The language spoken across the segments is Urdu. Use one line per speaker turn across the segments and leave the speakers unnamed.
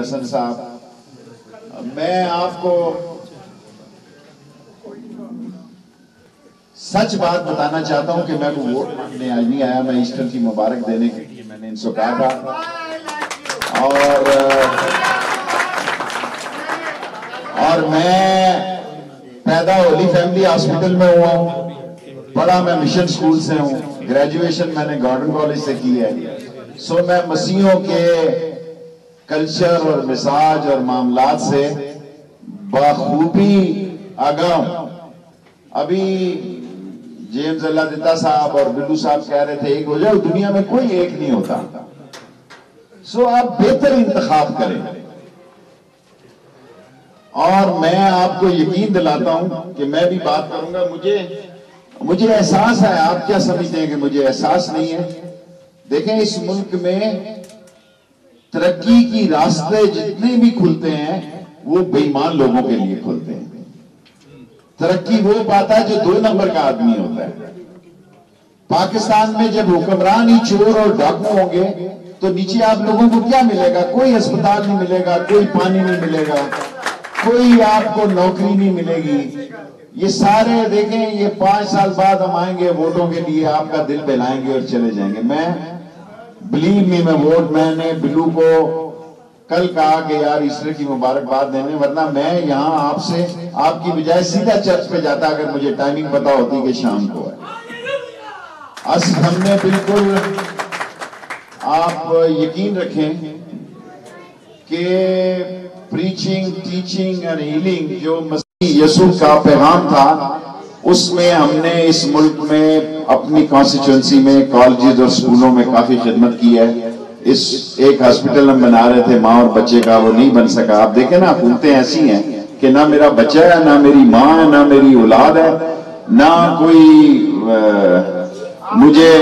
حسن صاحب، میں آپ کو سچ بات بتانا چاہتا ہوں کہ میں کو ووٹ مانگنے آج نہیں آیا، میں ایسٹر کی مبارک دینے کے لیے میں نے ان سے کہا تھا۔ اور اور میں پیدا ہولی فیملی ہاسپٹل میں ہوا ہوں۔ پڑھا میں مشن سکول سے ہوں۔ گریجویشن میں نے گارڈن کالج سے کی ہے۔ سو میں مسیحوں کے کلچر اور مزاج اور معاملات سے بخوبی آگاہ ابھی جیمز اللہ دیتا صاحب اور بلو صاحب کہہ رہے تھے، ایک ہو جائے دنیا میں کوئی ایک نہیں ہوتا۔ سو آپ بہتر انتخاب کریں۔ اور میں آپ کو یقین دلاتا ہوں کہ میں بھی بات کروں گا۔ مجھے مجھے احساس ہے، آپ کیا سمجھتے ہیں کہ مجھے احساس نہیں ہے؟ دیکھیں، اس ملک میں ترقی کی راستے جتنے بھی کھلتے ہیں، وہ بےمان لوگوں کے لیے کھلتے ہیں۔ ترقی وہ پاتا ہے جو دو نمبر کا آدمی ہوتا ہے۔ پاکستان میں جب حکمران ہی چور اور ڈاکو ہوں گے، تو نیچے آپ لوگوں کو کیا ملے گا؟ کوئی اسپتال نہیں ملے گا، کوئی پانی نہیں ملے گا، کوئی آپ کو نوکری نہیں ملے گی۔ یہ سارے دیکھیں، یہ پانچ سال بعد ہم آئیں گے ووٹوں کے لیے، آپ کا دل بہلائیں گے اور چلے جائیں گے۔ میں بلیو می میں ووٹ میں نے بلو کو کل کہا کہ یار ایسٹر کی مبارکباد دینے ورنہ میں یہاں آپ سے، آپ کی بجائے سیدھا چرچ پہ جاتا اگر مجھے ٹائمنگ پتا ہوتی کہ شام کو ہے۔ اس ہم نے بالکل آپ یقین رکھیں کہ پریچنگ ٹیچنگ اور ہیلنگ جو مسیح یسوع کا پیغام تھا، اس میں ہم نے اس ملک میں اپنی کانسٹیچوئنسی میں کالجز اور سکولوں میں کافی خدمت کی ہے۔ اس ایک ہاسپٹل ہم بنا رہے تھے، ماں اور بچے کا، وہ نہیں بن سکا۔ آپ دیکھیں نا حکومتیں ایسی ہیں کہ نہ میرا بچہ ہے، نہ میری ماں ہے، نہ میری اولاد ہے، نہ کوئی مجھے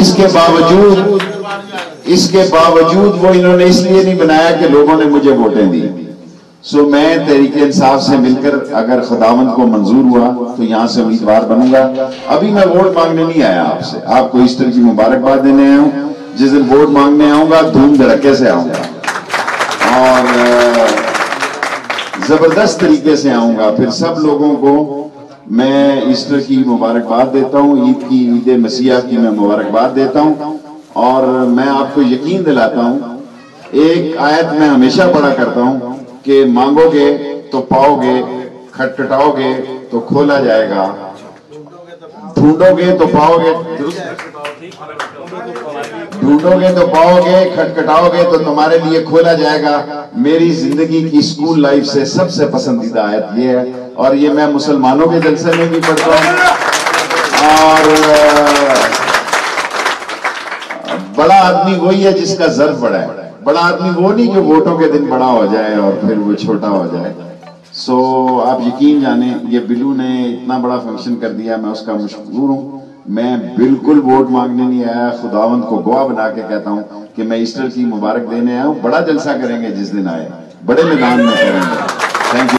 اس کے باوجود، اس کے باوجود وہ انہوں نے اس لیے نہیں بنایا کہ لوگوں نے مجھے ووٹیں دی سو میں تحریک انصاف سے مل کر اگر خداوند کو منظور ہوا تو یہاں سے امیدوار بنوں گا۔ ابھی میں ووٹ مانگنے نہیں آیا آپ سے۔ آپ کو ایسٹر کی مبارکباد دینے آیا ہوں۔ جس دن ووٹ مانگنے آؤں گا، دھوم دھڑکے سے آؤں گا۔ اور، زبردست طریقے سے آؤں گا۔ پھر سب لوگوں کو میں ایسٹر کی مبارکباد دیتا ہوں۔ عید کی، عید مسیح کی میں مبارکباد دیتا ہوں۔ اور میں آپ کو یقین دلاتا ہوں، ایک آیت میں ہمیشہ پڑھا کرتا ہوں کہ مانگو گے تو پاؤ گے کھٹکھٹاؤ گے تو کھولا جائے گا۔ ڈھونڈو گے تو پاؤ گے ڈھونڈو گے تو پاؤ گے کھٹکھٹاؤ گے تو تمہارے لیے کھولا جائے گا۔ میری زندگی کی اسکول لائف سے سب سے پسندیدہ آیت یہ ہے۔ اور یہ میں مسلمانوں کے جلسے میں بھی پڑھتا ہوں۔ اور بڑا آدمی وہی ہے جس کا ظرف بڑا ہے۔ بڑا آدمی وہ نہیں جو ووٹوں کے دن بڑا ہو جائے اور پھر وہ چھوٹا ہو جائے۔ سو آپ یقین جانیں، یہ بلو نے اتنا بڑا فنکشن کر دیا، میں اس کا مشکور ہوں۔ میں بالکل ووٹ مانگنے نہیں آیا، خداوند کو گواہ بنا کے کہتا ہوں کہ میں ایسٹر کی مبارک دینے آیا ہوں، بڑا جلسہ کریں گے جس دن آئے۔ بڑے میدان میں کریں گے۔ Thank you